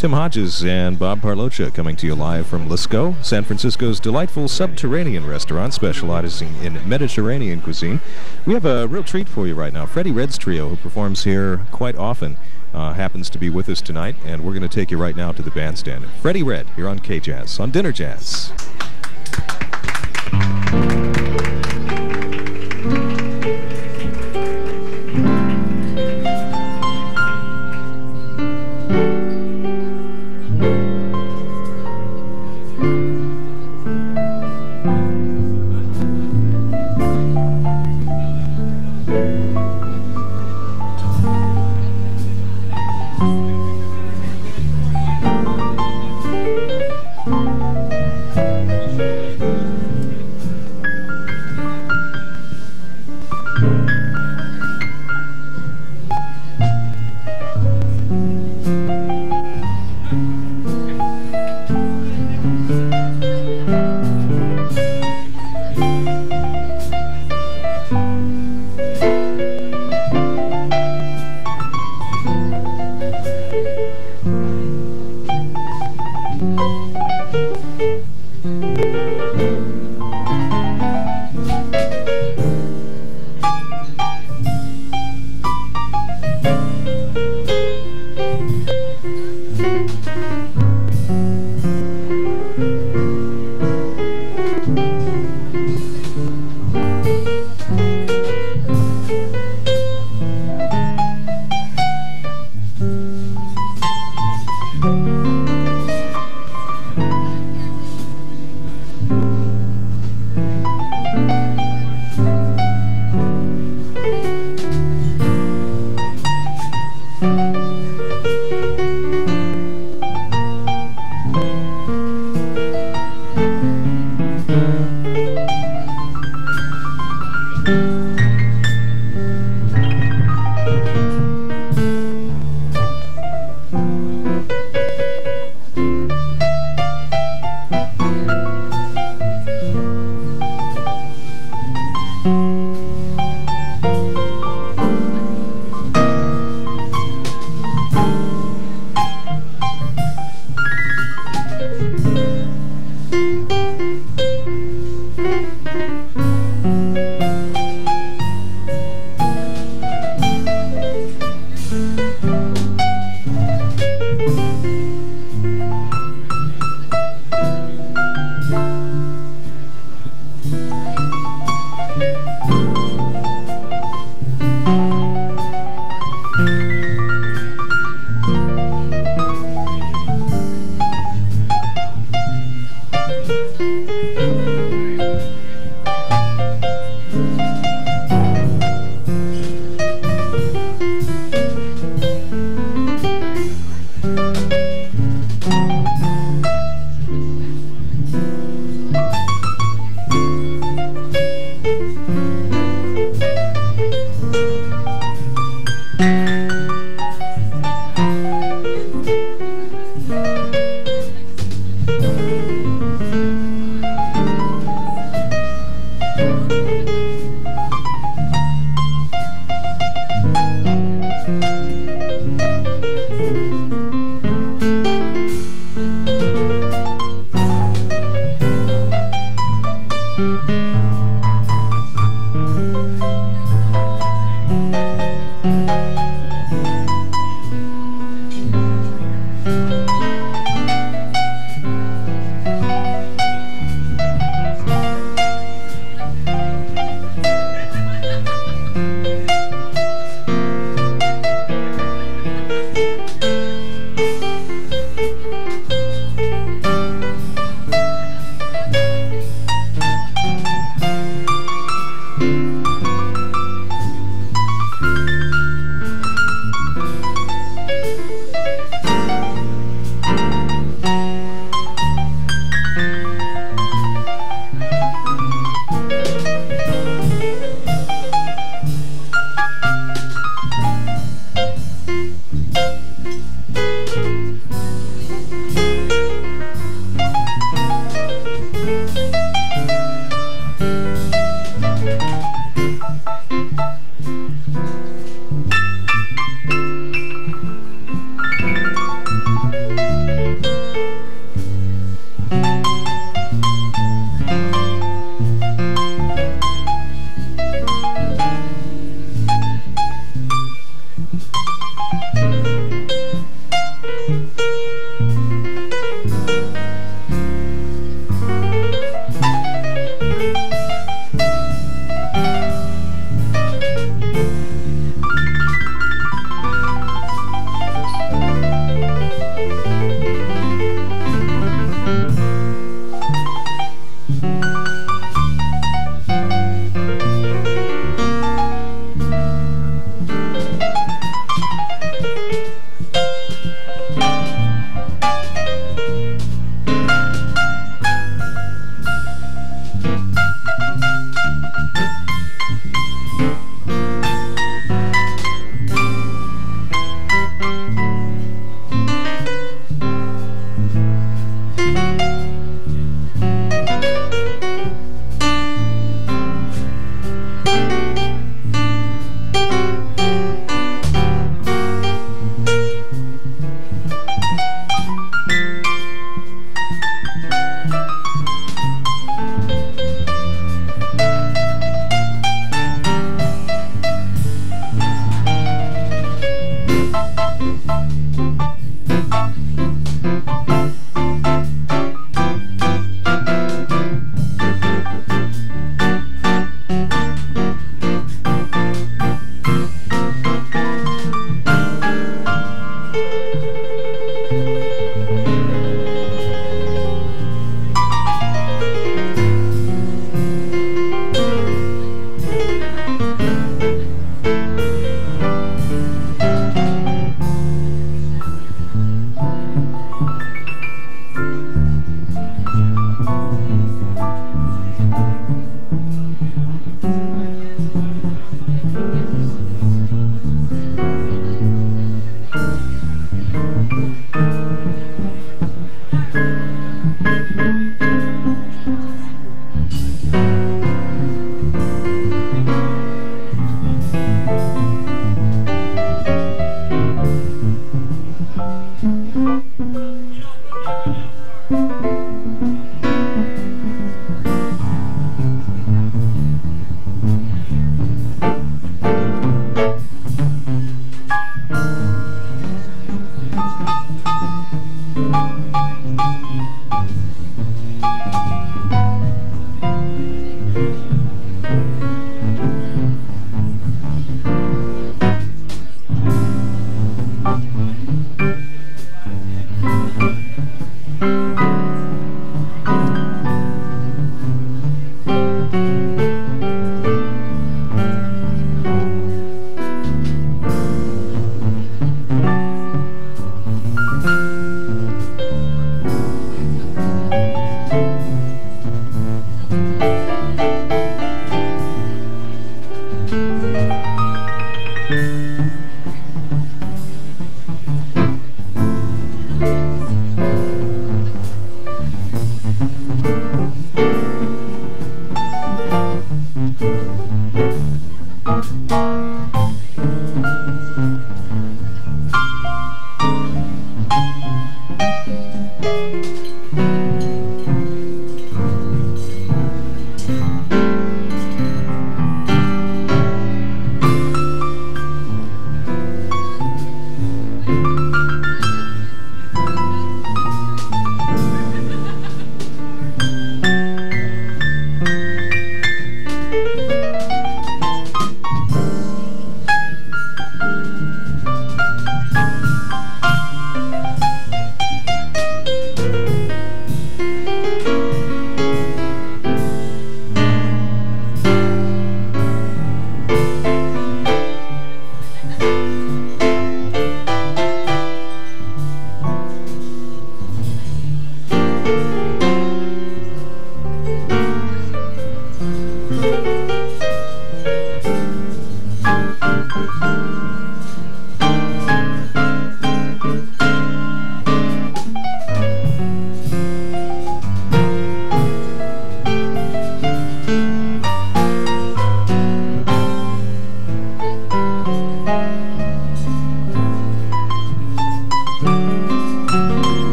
Tim Hodges and Bob Parlocha coming to you live from Lascaux, San Francisco's delightful subterranean restaurant specializing in Mediterranean cuisine. We have a real treat for you right now. Freddie Redd's trio, who performs here quite often, uh, happens to be with us tonight, and we're going to take you right now to the bandstand. Freddie Redd here on K-Jazz, on Dinner Jazz.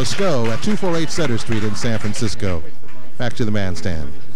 Lascaux at 248 Sutter Street in San Francisco. Back to the man Freddie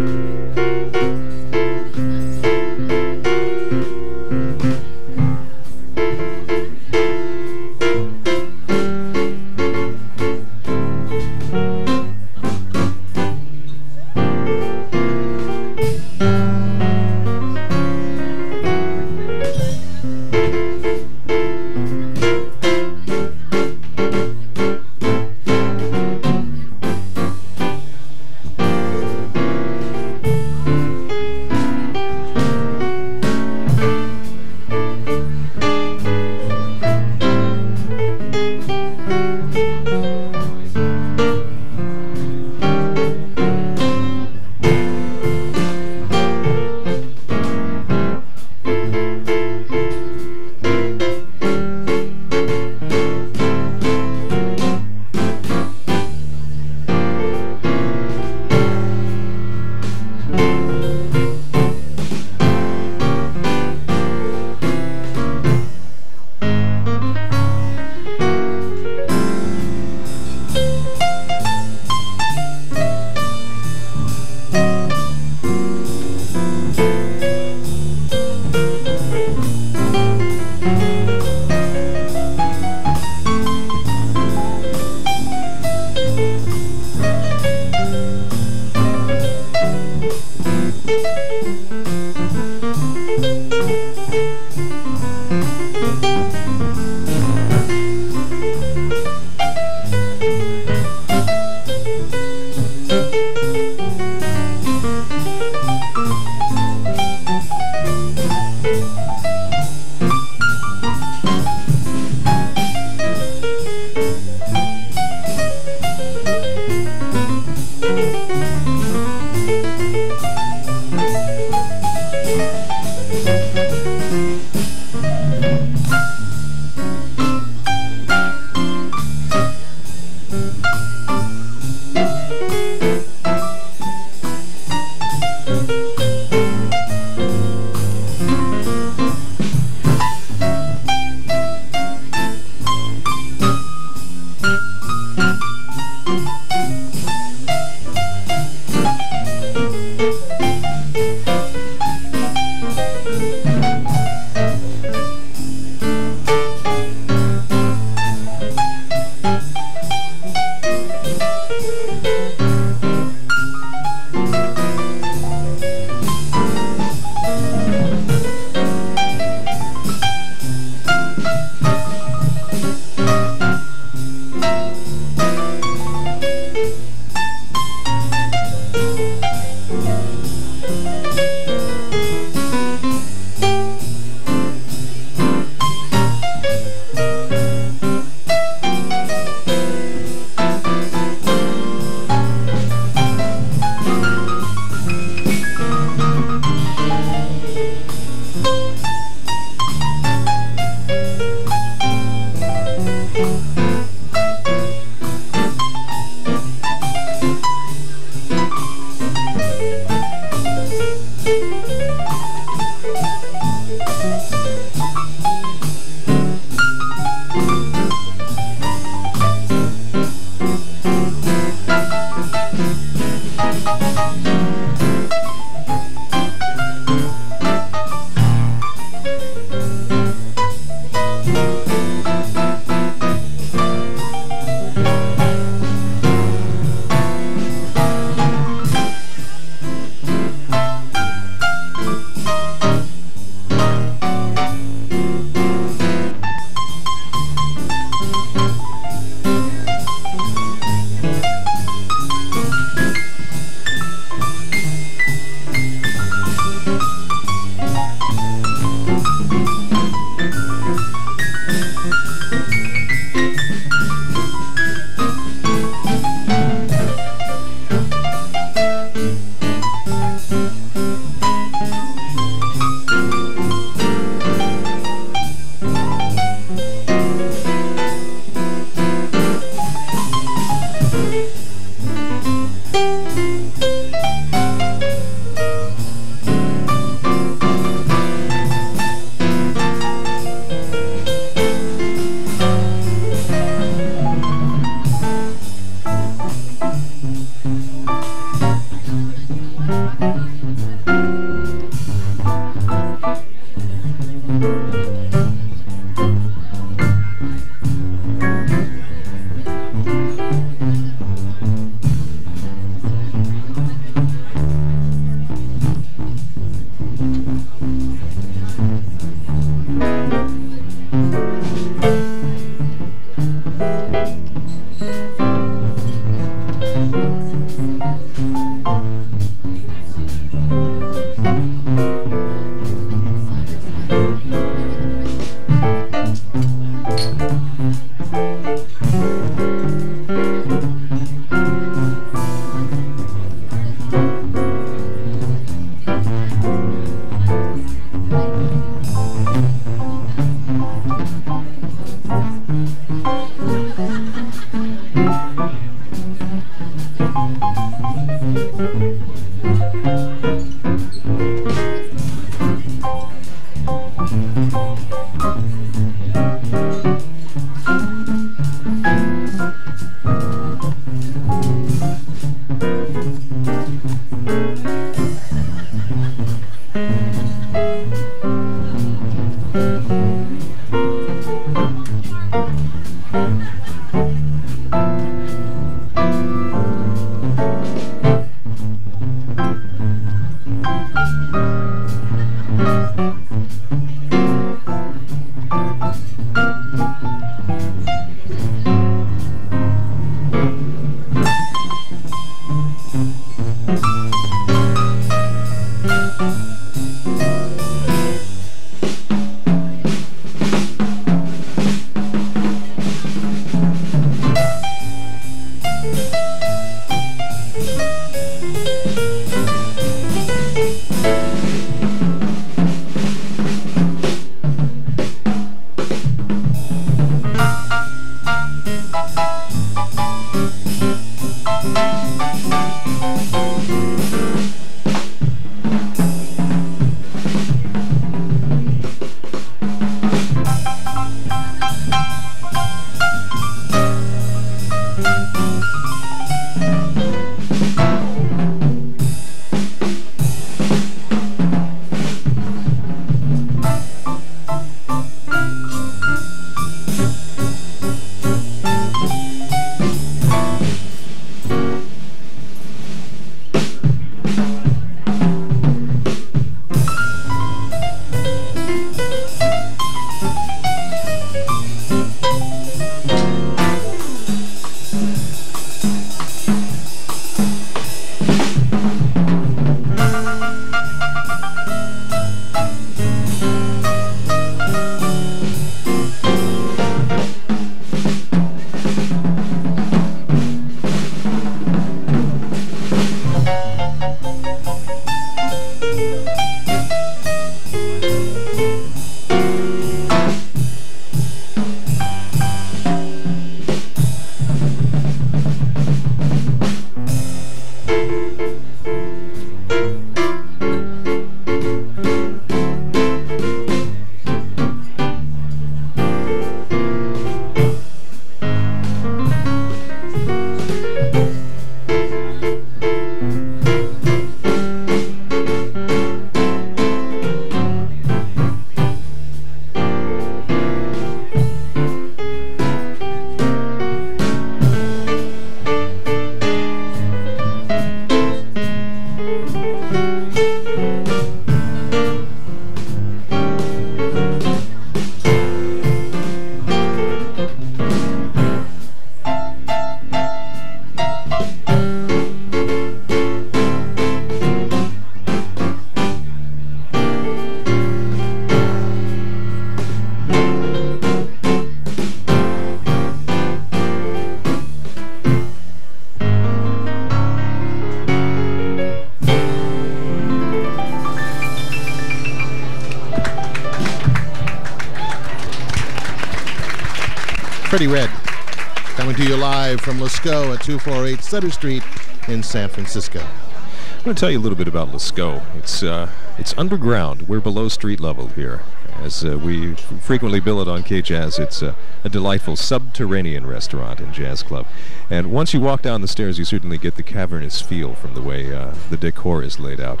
Lascaux at 248 Sutter Street in San Francisco. I'm going to tell you a little bit about Lascaux. It's uh, it's underground. We're below street level here. As uh, we frequently bill it on K-Jazz, it's uh, a delightful subterranean restaurant and jazz club. And once you walk down the stairs, you certainly get the cavernous feel from the way uh, the decor is laid out.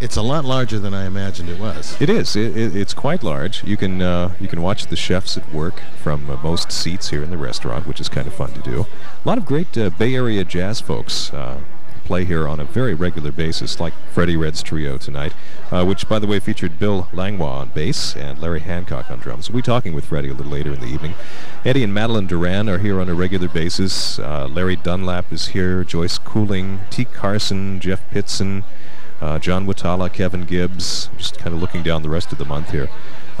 It's a lot larger than I imagined it was. It is. It, it, it's quite large. You can uh, you can watch the chefs at work from uh, most seats here in the restaurant, which is kind of fun to do. A lot of great uh, Bay Area jazz folks uh, play here on a very regular basis, like Freddie Redd's trio tonight, uh, which, by the way, featured Bill Langlois on bass and Larry Hancock on drums. We'll be talking with Freddie a little later in the evening. Eddie and Madeline Duran are here on a regular basis. Uh, Larry Dunlap is here, Joyce Cooling, T. Carson, Jeff Pittson, uh, John Watala, Kevin Gibbs, just kind of looking down the rest of the month here.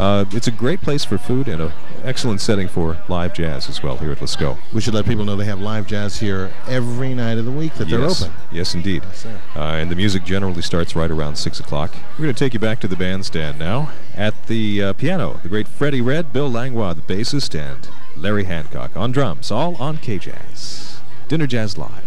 Uh, it's a great place for food and an excellent setting for live jazz as well here at Lascaux. We should let people know they have live jazz here every night of the week that yes. they're open. Yes, indeed. Yes, uh, and the music generally starts right around 6 o'clock. We're going to take you back to the bandstand now. At the uh, piano, the great Freddie Redd, Bill Langlois, the bassist, and Larry Hancock on drums, all on K-Jazz. Dinner Jazz Live.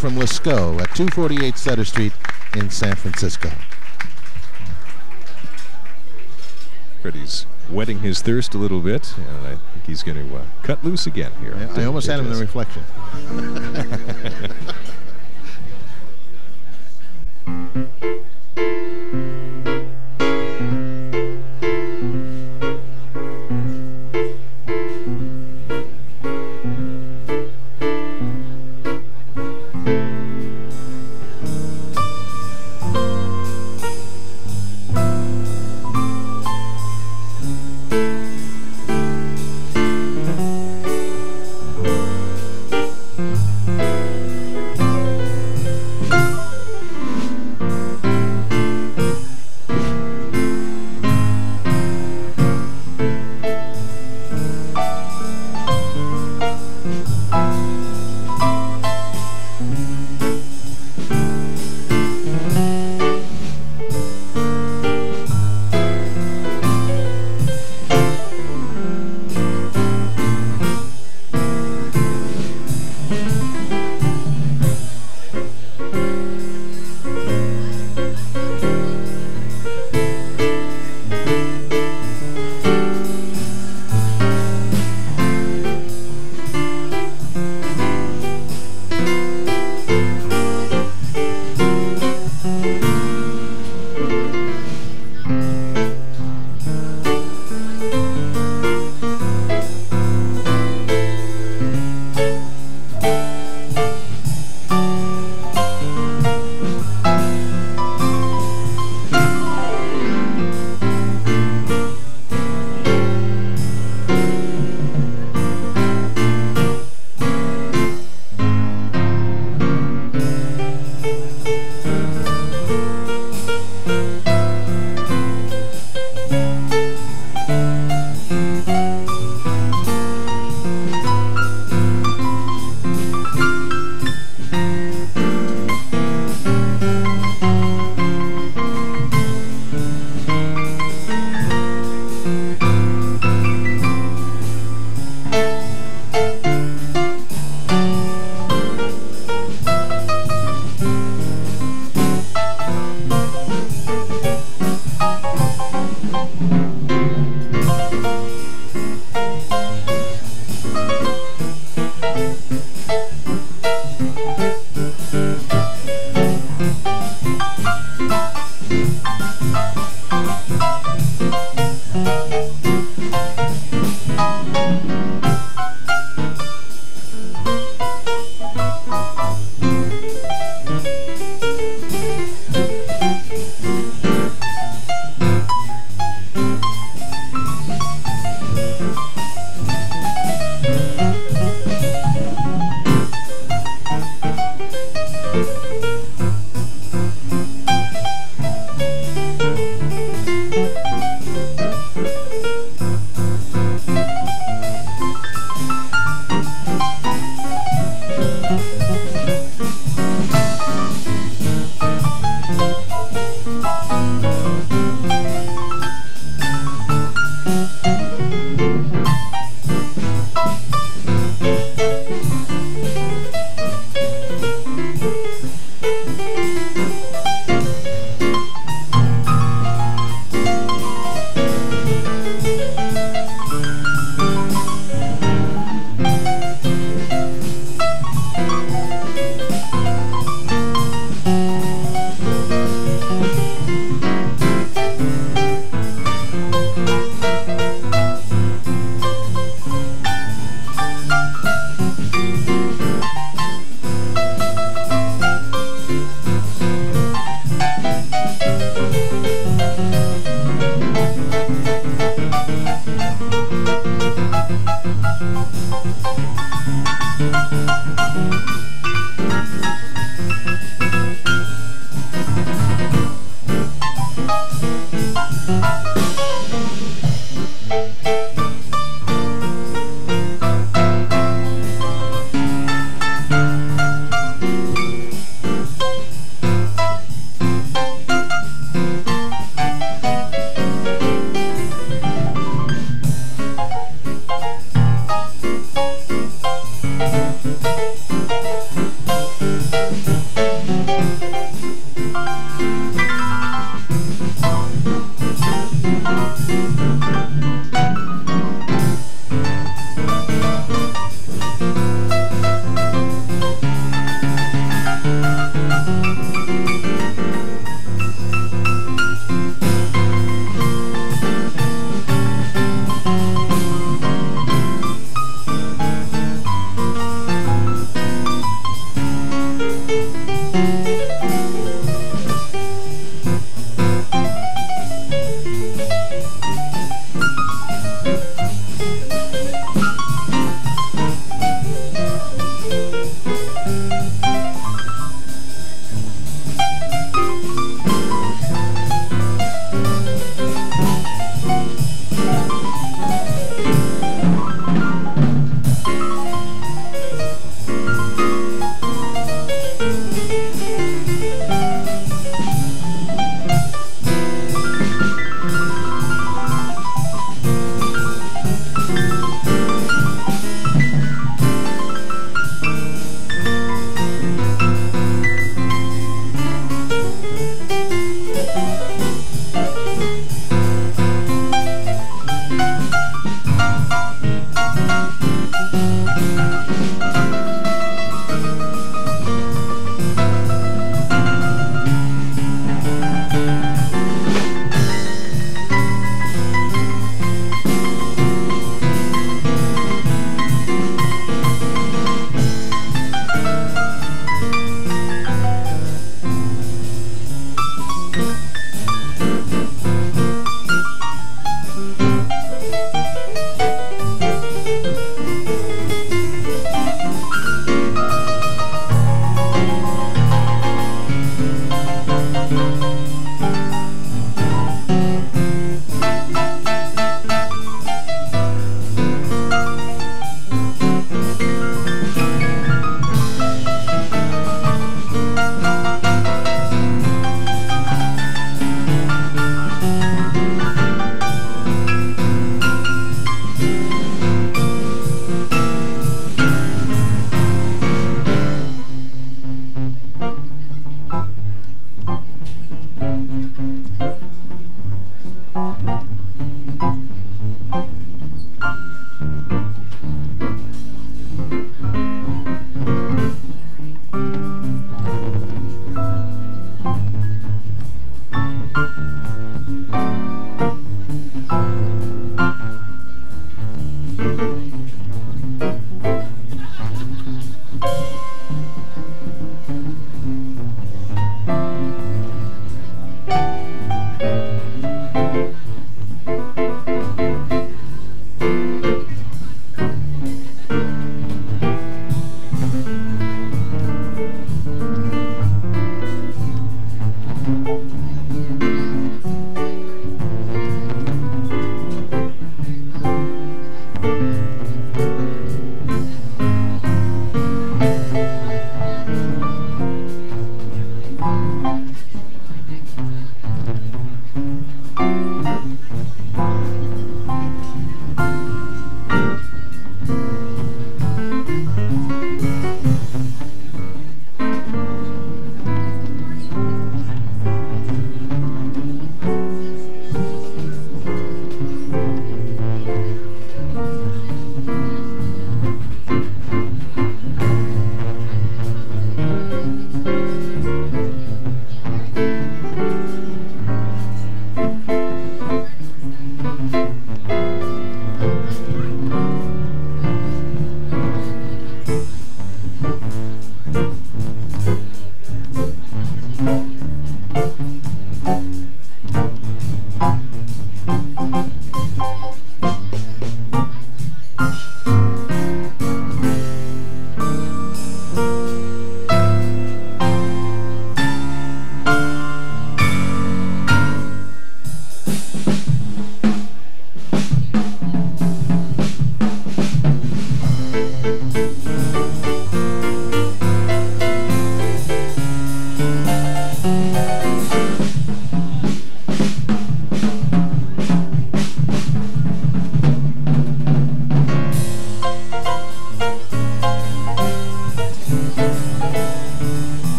From Lascaux at 248 Sutter Street in San Francisco. Freddie's wetting his thirst a little bit, and I think he's going to uh, cut loose again here. Yeah, I almost had him in the reflection.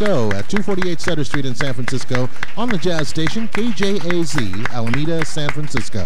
Lascaux at 248 Sutter Street in San Francisco on the jazz station KJAZ, Alameda, San Francisco.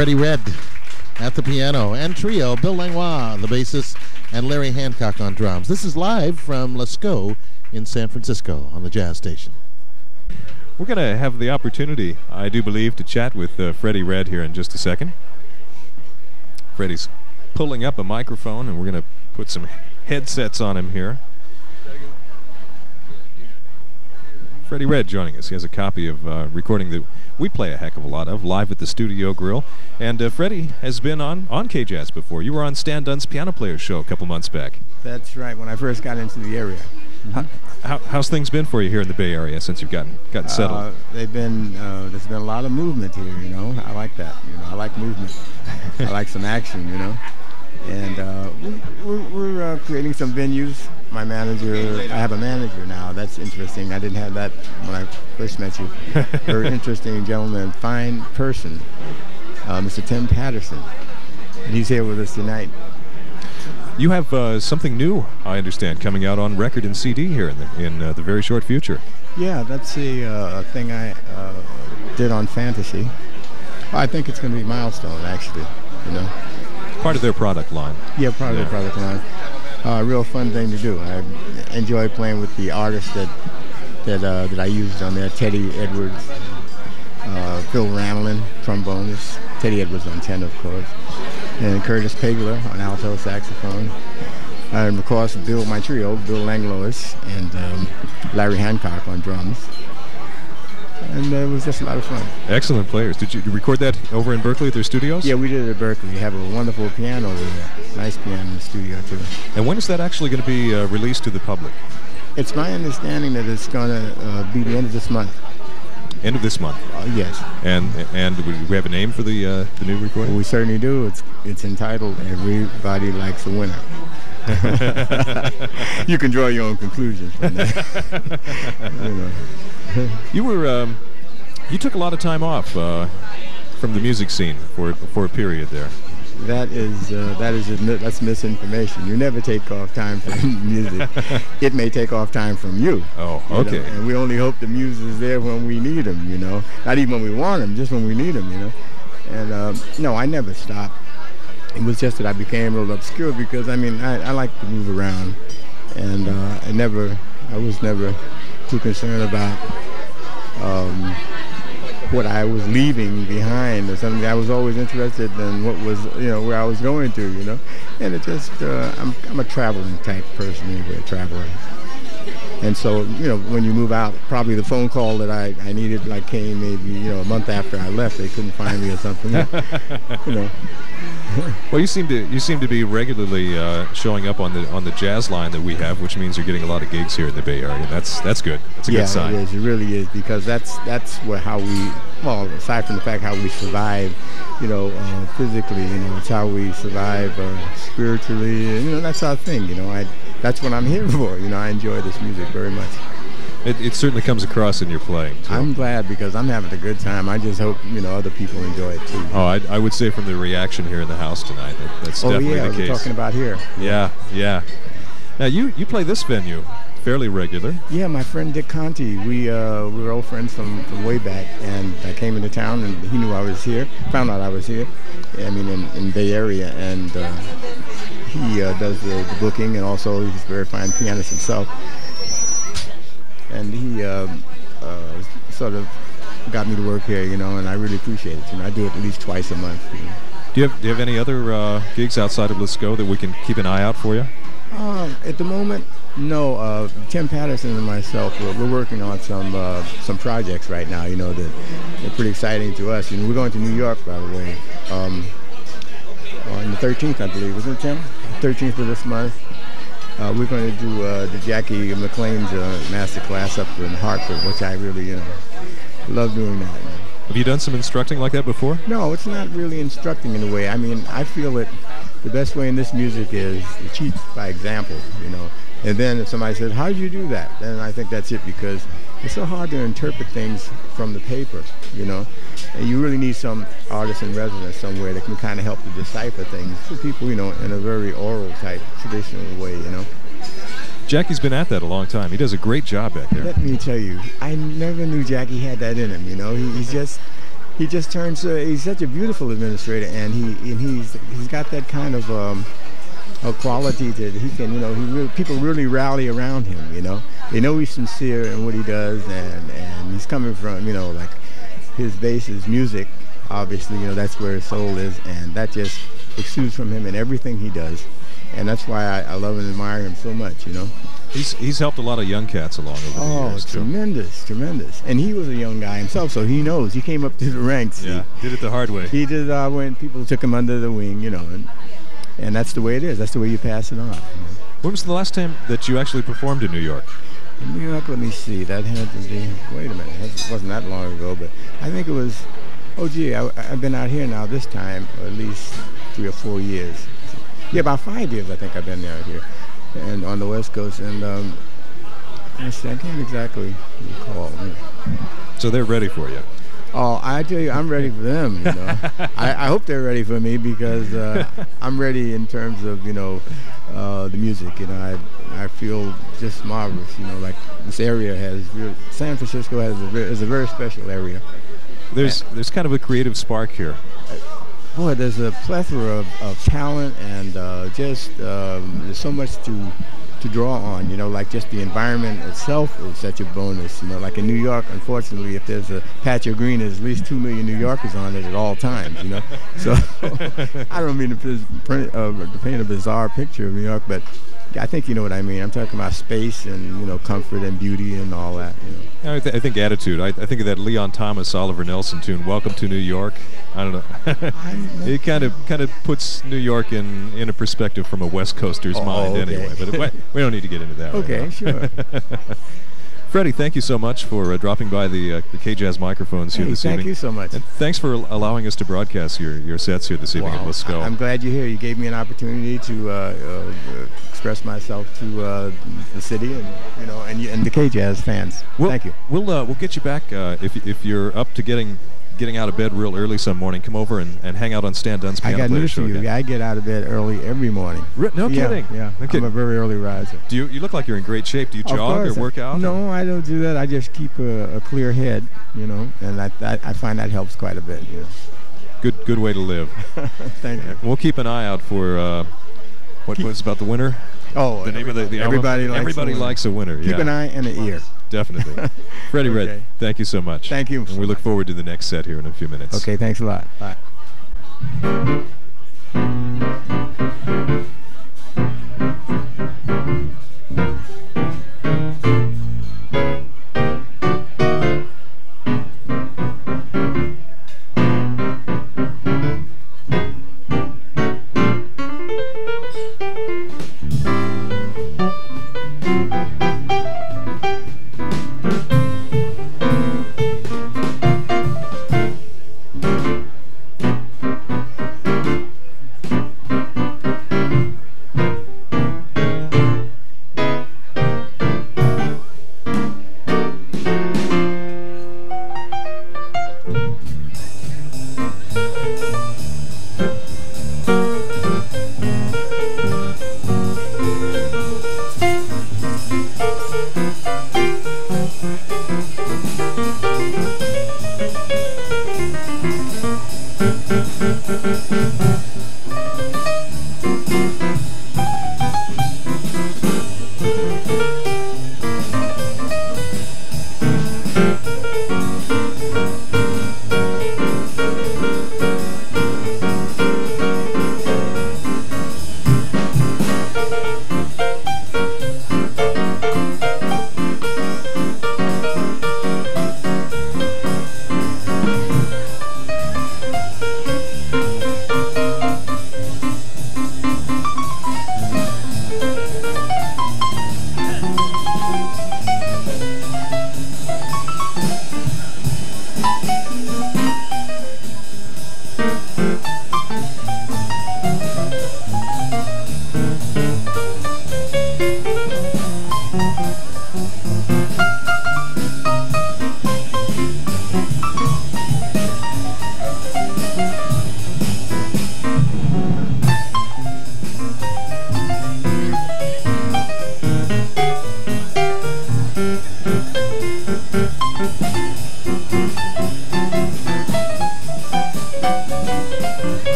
Freddie Redd at the piano and trio, Bill Langlois, the bassist, and Larry Hancock on drums. This is live from Lascaux in San Francisco on the Jazz Station. We're going to have the opportunity, I do believe, to chat with uh, Freddie Redd here in just a second. Freddie's pulling up a microphone, and we're going to put some headsets on him here. Freddie Redd joining us. He has a copy of uh, recording that we play a heck of a lot of live at the Studio Grill. And uh, Freddie has been on, on KJAZ before. You were on Stan Dunn's Piano Players show a couple months back. That's right, when I first got into the area. Mm -hmm. How, how's things been for you here in the Bay Area since you've gotten gotten settled? Uh, they've been uh, there's been a lot of movement here. You know, I like that. You know, I like movement. I like some action. You know, and uh, we're, we're uh, creating some venues my manager, I have a manager now. That's interesting. I didn't have that when I first met you. Very interesting gentleman, fine person, uh, Mr. Tim Patterson. And he's here with us tonight. You have uh, something new, I understand, coming out on record and CD here in the, in uh, the very short future. Yeah, that's a, uh, thing I uh, did on Fantasy. I think it's going to be Milestone, actually. You know, part of their product line. Yeah, part yeah. of their product line a real fun thing to do. I enjoy playing with the artists that that uh, that I used on there. Teddy Edwards, uh, Phil Ranelin, trombonist. Teddy Edwards on tenor, of course, and Curtis Peagler on alto saxophone. And of course, Bill, my trio, Bill Langlois and um, Larry Hancock on drums and uh, it was just a lot of fun. Excellent players. Did you record that over in Berkeley at their studios? Yeah, we did it at Berkeley. We have a wonderful piano over there. Nice piano in the studio, too. And when is that actually going to be uh, released to the public? It's my understanding that it's going to uh, be the end of this month. End of this month? Uh, yes. And and we have a name for the uh, the new recording? Well, we certainly do. It's it's entitled "Everybody Likes a Winner." you can draw your own conclusions from that. you know. you were um, you took a lot of time off uh, from the music scene for for a period there. That is uh, that is that's misinformation. You never take off time from music. it may take off time from you. Oh, okay. You know? And we only hope the muse is there when we need them. You know, not even when we want them, just when we need them. You know, and um, no, I never stopped. It was just that I became a little obscure because I mean I, I like to move around, and uh, I never I was never too concerned about um, what I was leaving behind or something. I was always interested in what was, you know, where I was going to, you know. And it just, uh, I'm, I'm a traveling type person anyway, a traveler. And so, you know, when you move out, probably the phone call that I, I needed like came maybe, you know, a month after I left. They couldn't find me or something. you know. well, you seem to you seem to be regularly uh, showing up on the on the jazz line that we have, which means you're getting a lot of gigs here in the Bay Area. That's that's good. That's a yeah, good sign. it is. It really is because that's that's what how we well aside from the fact how we survive, you know, uh, physically, you know, it's how we survive uh, spiritually. You know, that's our thing. You know, I that's what I'm here for. You know, I enjoy this music very much. It, it, certainly comes across in your playing. Too. I'm glad because I'm having a good time. I just hope you know other people enjoy it too. Oh, I, I would say from the reaction here in the house tonight, that, that's oh, definitely yeah, the case. we're talking about here. Yeah, yeah. Now you you play this venue fairly regular. Yeah, my friend Dick Conte. We uh, we were old friends from, from way back, and I came into town, and he knew I was here. Found out I was here. I mean, in, in Bay Area, and uh, he uh, does the, the, booking, and also he's a very fine pianist himself and he um, uh, sort of got me to work here, you know, and I really appreciate it. You know, I do it at least twice a month. You know. Do you have Do you have any other uh, gigs outside of Lascaux that we can keep an eye out for you? Um, at the moment, no. Uh, Tim Patterson and myself, we're, we're working on some uh, some projects right now. You know that they're pretty exciting to us. You know, we're going to New York, by the way, um, on the 13th, I believe, isn't it, Tim? 13th of this month. Uh, we're going to do uh, the Jackie McLean's uh, master class up in Hartford, which I really you know, love doing that. Have you done some instructing like that before? No, it's not really instructing in a way. I mean, I feel that the best way in this music is to teach by example, you know. And then if somebody says, how did you do that? Then I think that's it because it's so hard to interpret things from the paper, you know. And you really need some artist in residence somewhere that can kind of help to decipher things for people, you know, in a very oral type, traditional way, you know. Jackie's been at that a long time. He does a great job back there. Let me tell you, I never knew Jackie had that in him, you know. He, he's just, he just turns. Uh, he's such a beautiful administrator, and he and he's he's got that kind of um, a quality that he can. You know, he really, people really rally around him. You know, they know he's sincere in what he does, and and he's coming from you know like his base is music. Obviously, you know that's where his soul is, and that just exudes from him in everything he does, and that's why I, I love and admire him so much. You know. He's he's helped a lot of young cats along over the Oh, years too. tremendous, tremendous. And he was a young guy himself, so he knows. He came up through the ranks. Yeah, did it the hard way. He, he did uh, when people took him under the wing, you know, and, and that's the way it is. That's the way you pass it on. When was the last time that you actually performed in New York? In New York, let me see. That had to be, wait a minute, it wasn't that long ago, but I think it was, oh gee, I, I've been out here now this time, at least three or four years. Yeah, about five years I think I've been out here and on the West Coast. And um, I see, I can't exactly recall. So they're ready for you. Oh, I tell you, I'm ready for them. You know, I, I hope they're ready for me because uh, I'm ready in terms of you know uh, the music. You know, I I feel just marvelous. You know, like this area has San Francisco has a, is a very special area. There's there's kind of a creative spark here. Boy, there's a plethora of, of talent and uh, just um, there's so much to to draw on. You know, like just the environment itself is such a bonus. You know, like in New York, unfortunately, if there's a patch of green, there's at least two million New Yorkers on it at all times. You know, so I don't mean to print, uh, to paint a bizarre picture of New York, but I think you know what I mean. I'm talking about space and you know comfort and beauty and all that. You know. I, th- I think attitude. I, I think of that Leon Thomas, Oliver Nelson tune, "Welcome to New York." I don't know. it kind of kind of puts New York in in a perspective from a West Coaster's Oh, mind, okay. anyway. But it, we don't need to get into that. Okay, now. sure. Freddie, thank you so much for uh, dropping by the uh, the KJAZ microphones here Hey, this thank evening. Thank you so much. And thanks for allowing us to broadcast your, your sets here this evening at Wow. Lascaux. I'm glad you're here. You gave me an opportunity to uh, uh, express myself to uh, the city and you know and, and the KJAZ fans. We'll, Thank you. We'll uh, we'll get you back uh, if if you're up to getting getting out of bed real early some morning. Come over and, and hang out on Stan Dunn's I got news show for you. again. I get out of bed early every morning. Re- no yeah, kidding. Yeah, No I'm a very early riser. Do you you look like you're in great shape? Do you jog or work out? No, I don't do that. I just keep a, a clear head, you know, and I, I, I find that helps quite a bit. Know. Good good way to live. Thank you. We'll keep an eye out for uh, what was about the winner. Oh, The name of the, the album? everybody likes everybody a winner. likes a winner. Keep yeah, an eye and an ear. Definitely. Freddie Redd, thank you so much. Thank you And so we look much. forward to the next set here in a few minutes. Okay, thanks a lot. Bye.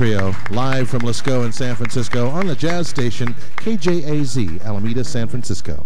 Trio, live from Lascaux in San Francisco on the jazz station KJAZ, Alameda, San Francisco.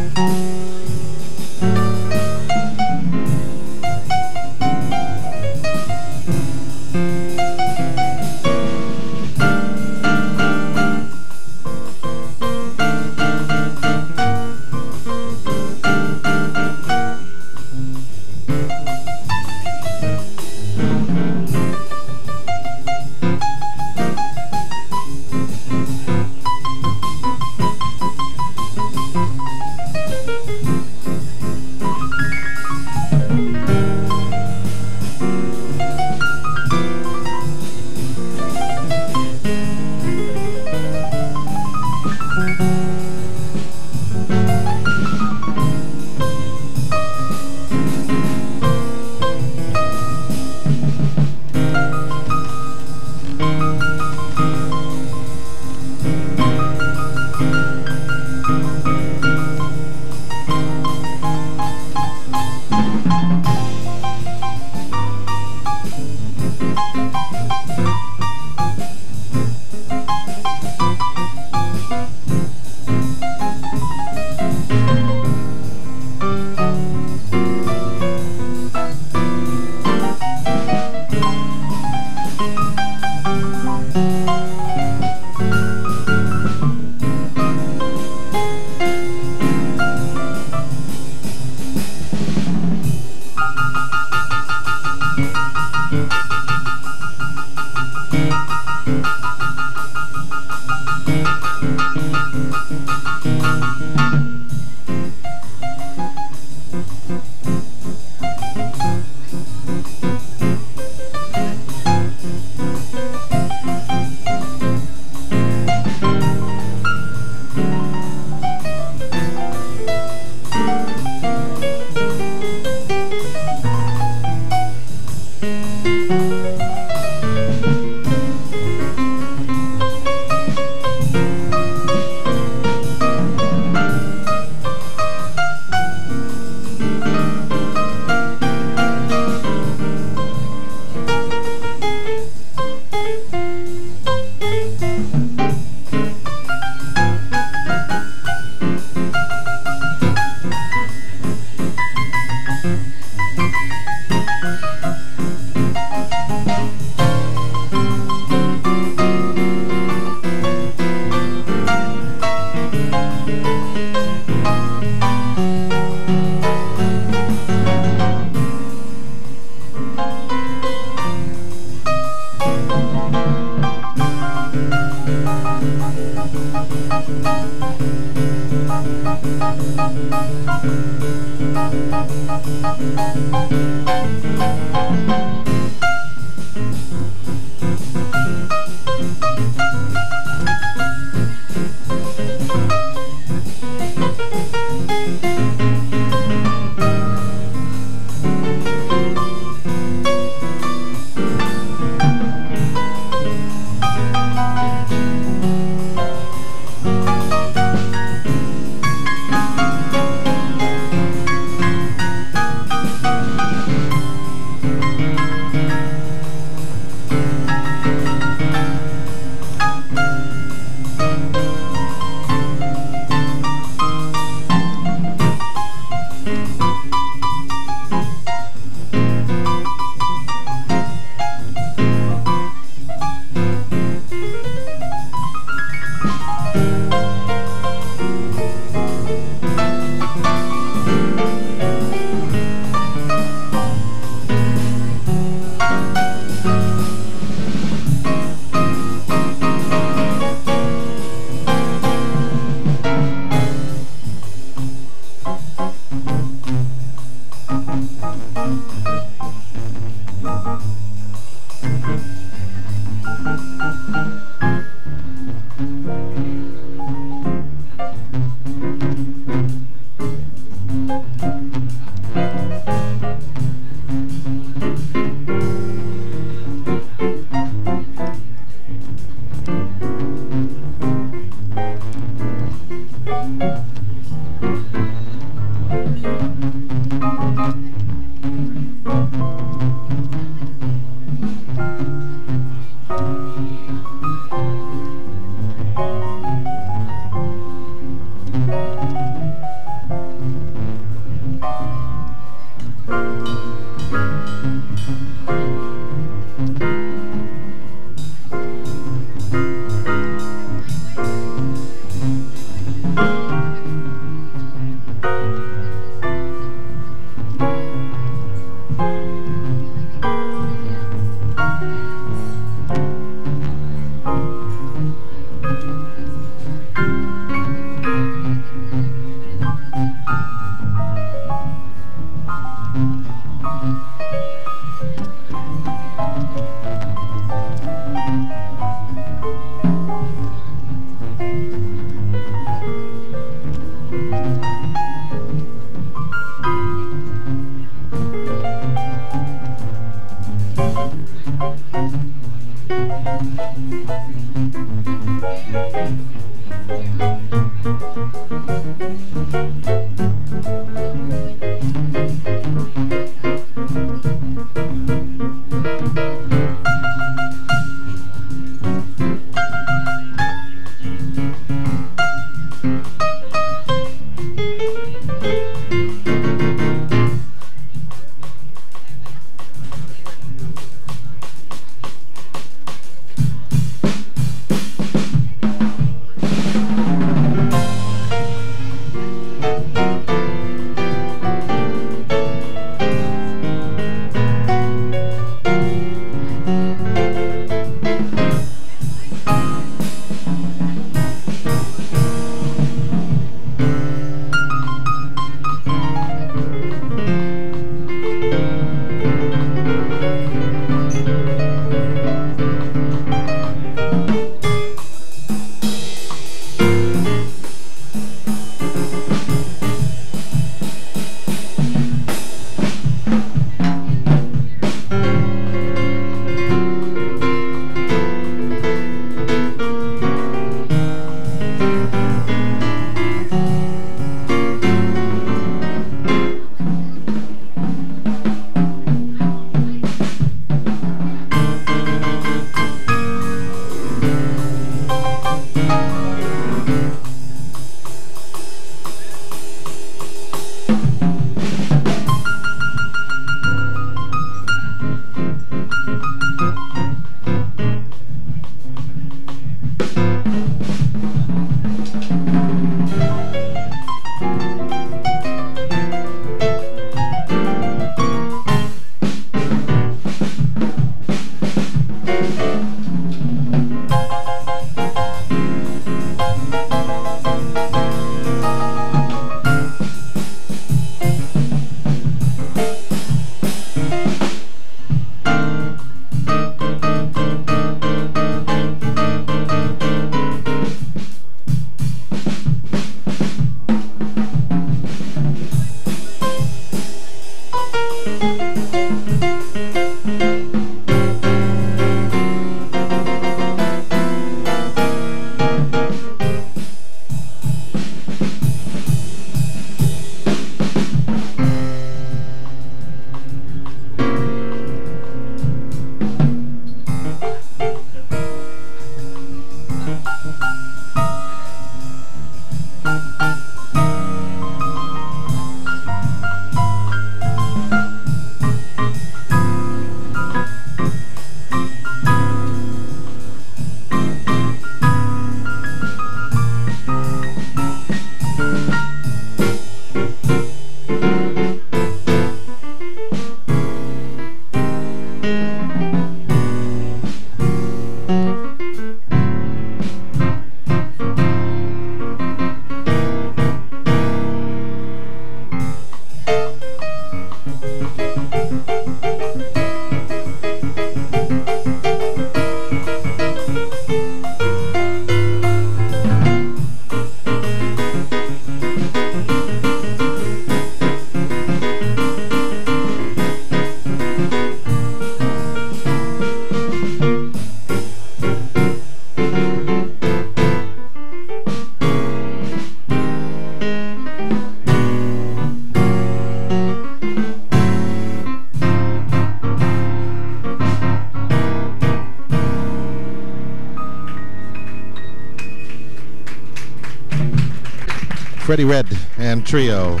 Freddie Redd and trio.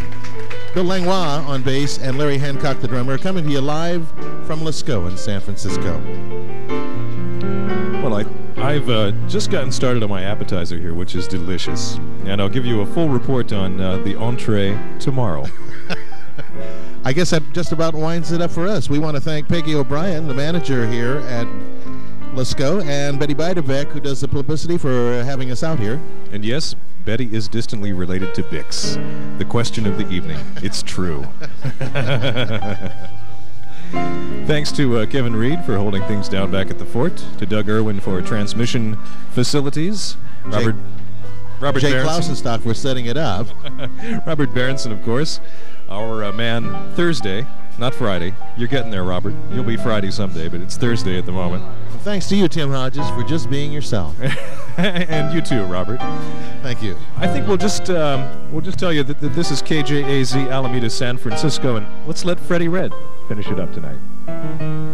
Bill Langlois on bass and Larry Hancock, the drummer, coming to you live from Lascaux in San Francisco. Well, I, I've uh, just gotten started on my appetizer here, which is delicious. And I'll give you a full report on uh, the entree tomorrow. I guess that just about winds it up for us. We want to thank Peggy O'Brien, the manager here at Lascaux, and Betty Beiderbecke, who does the publicity, for having us out here. And yes, Betty is distantly related to Bix. The question of the evening. It's true. Thanks to uh, Kevin Reed for holding things down back at the fort, to Doug Irwin for transmission facilities, Robert Robert Jay Klausenstock for setting it up. Robert Berenson, of course, our uh, man Thursday, not Friday. You're getting there, Robert. You'll be Friday someday, but it's Thursday at the moment. Thanks to you, Tim Hodges, for just being yourself. and you too, Robert. Thank you. I think we'll just um, we'll just tell you that, that this is KJAZ Alameda, San Francisco, and let's let Freddie Redd finish it up tonight.